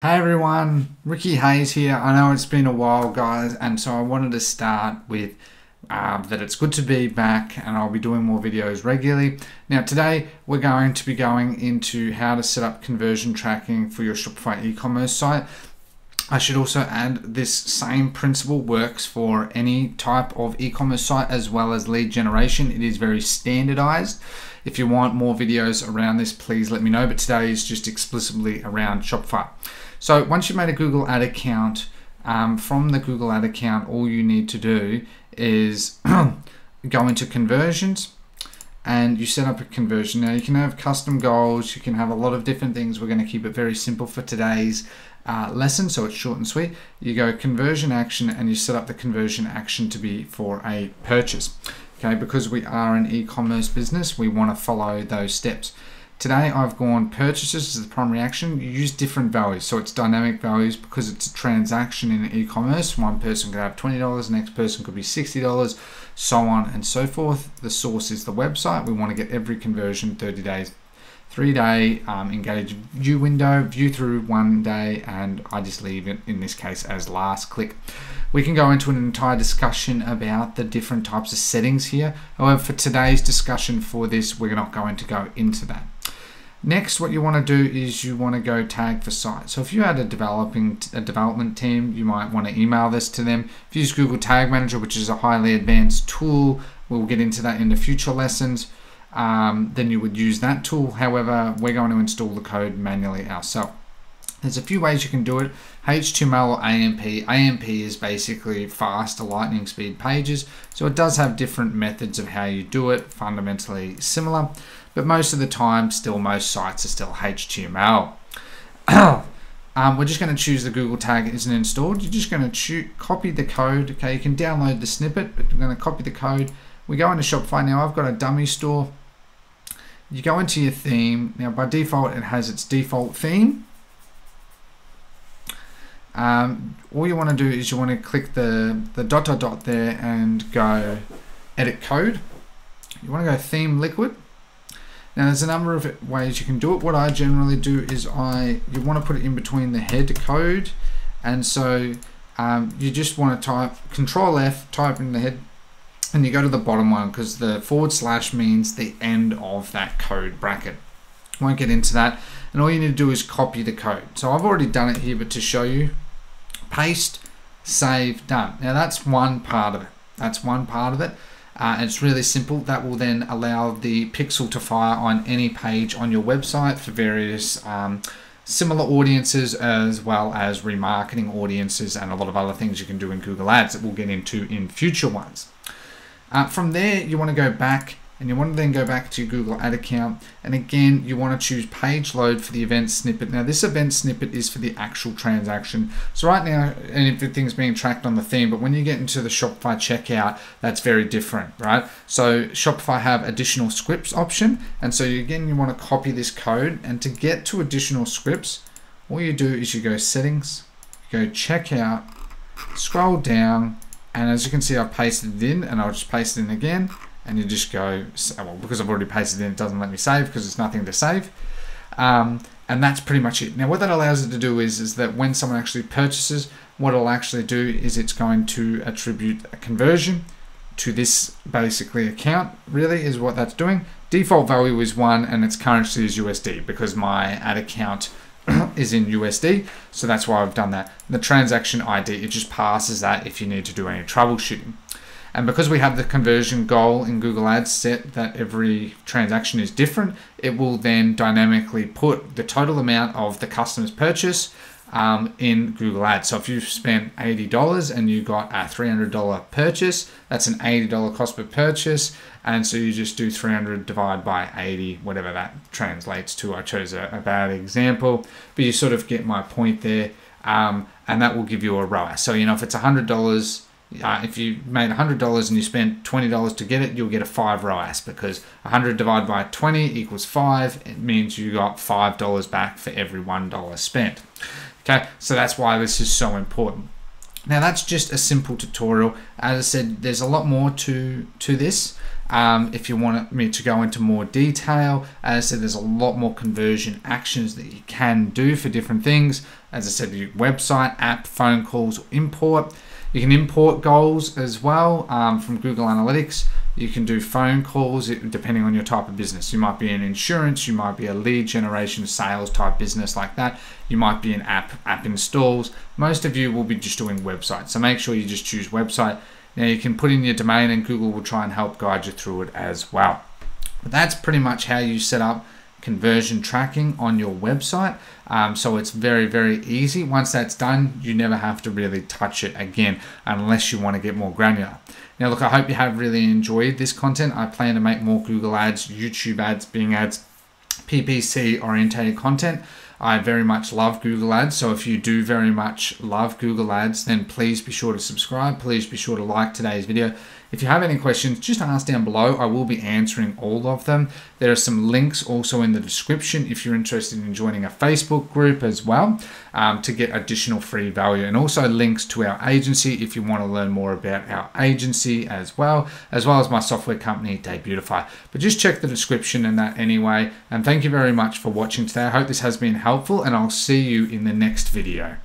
Hey everyone, Ricky Hayes here. I know it's been a while, guys, and so I wanted to start with uh, that it's good to be back and I'll be doing more videos regularly. Now, today we're going to be going into how to set up conversion tracking for your Shopify e commerce site. I should also add this same principle works for any type of e commerce site as well as lead generation. It is very standardized. If you want more videos around this, please let me know. But today is just explicitly around Shopify. So once you've made a Google ad account, um, from the Google ad account, all you need to do is go into conversions and you set up a conversion. Now you can have custom goals, you can have a lot of different things. We're going to keep it very simple for today's uh, lesson, so it's short and sweet. You go conversion action and you set up the conversion action to be for a purchase. Okay, because we are an e-commerce business, we want to follow those steps. Today I've gone purchases as the primary action. You use different values. So it's dynamic values because it's a transaction in e-commerce. One person could have $20, the next person could be $60, so on and so forth. The source is the website. We want to get every conversion 30 days. Three day um, engage view window, view through one day, and I just leave it in this case as last click. We can go into an entire discussion about the different types of settings here. However, for today's discussion for this, we're not going to go into that. Next, what you want to do is you want to go tag for site. So if you had a developing a development team, you might want to email this to them. If you use Google Tag Manager, which is a highly advanced tool, we'll get into that in the future lessons. Um, then you would use that tool. However, we're going to install the code manually ourselves. There's a few ways you can do it. HTML or AMP. AMP is basically faster lightning speed pages. So it does have different methods of how you do it, fundamentally similar. But most of the time, still most sites are still HTML. um, we're just going to choose the Google tag isn't installed. You're just going to copy the code. Okay, you can download the snippet, but we're going to copy the code. We go into Shopify now. I've got a dummy store. You go into your theme. Now, by default, it has its default theme. Um, all you want to do is you want to click the, the dot dot dot there and go edit code. You want to go theme liquid. Now there's a number of ways you can do it. What I generally do is I you want to put it in between the head code and so um, you just want to type control F type in the head and you go to the bottom one because the forward slash means the end of that code bracket. Won't get into that and all you need to do is copy the code. So I've already done it here but to show you paste save done. Now that's one part of it. That's one part of it. Uh, it's really simple. That will then allow the pixel to fire on any page on your website for various um, similar audiences as well as remarketing audiences and a lot of other things you can do in Google Ads that we'll get into in future ones. Uh, from there, you want to go back and you want to then go back to your Google ad account and again you want to choose page load for the event snippet. Now this event snippet is for the actual transaction. So right now everything's being tracked on the theme but when you get into the Shopify checkout that's very different right? So Shopify have additional scripts option and so you, again you want to copy this code and to get to additional scripts all you do is you go settings you go checkout scroll down and as you can see I've pasted it in and I'll just paste it in again and you just go, well, because I've already pasted it in, it doesn't let me save because it's nothing to save. Um, and that's pretty much it. Now, what that allows it to do is, is that when someone actually purchases, what it'll actually do is it's going to attribute a conversion to this basically account, really, is what that's doing. Default value is one and its currency is USD because my ad account is in USD. So that's why I've done that. The transaction ID, it just passes that if you need to do any troubleshooting. And because we have the conversion goal in Google Ads set that every transaction is different, it will then dynamically put the total amount of the customer's purchase um, in Google Ads. So if you've spent $80 and you got a $300 purchase, that's an $80 cost per purchase. And so you just do 300 divided by 80, whatever that translates to. I chose a, a bad example, but you sort of get my point there. Um, and that will give you a ROAS. So, you know, if it's $100, uh, if you made $100 and you spent $20 to get it, you'll get a 5 ROAS because 100 divided by 20 equals 5. It means you got $5 back for every $1 spent. Okay, so that's why this is so important. Now that's just a simple tutorial. As I said, there's a lot more to, to this. Um, if you want me to go into more detail, as I said, there's a lot more conversion actions that you can do for different things. As I said, your website, app, phone calls, import. You can import goals as well um, from Google Analytics. You can do phone calls depending on your type of business. You might be in insurance, you might be a lead generation sales type business like that. You might be an app, app installs. Most of you will be just doing websites. So make sure you just choose website. Now you can put in your domain and Google will try and help guide you through it as well. But that's pretty much how you set up conversion tracking on your website. Um, so it's very, very easy. Once that's done, you never have to really touch it again unless you want to get more granular. Now, look, I hope you have really enjoyed this content. I plan to make more Google ads, YouTube ads, Bing ads, PPC orientated content. I very much love Google Ads. So if you do very much love Google Ads, then please be sure to subscribe. Please be sure to like today's video. If you have any questions, just ask down below. I will be answering all of them. There are some links also in the description if you're interested in joining a Facebook group as well um, to get additional free value and also links to our agency if you want to learn more about our agency as well, as well as my software company, Debutify. But just check the description and that anyway. And thank you very much for watching today. I hope this has been helpful and I'll see you in the next video.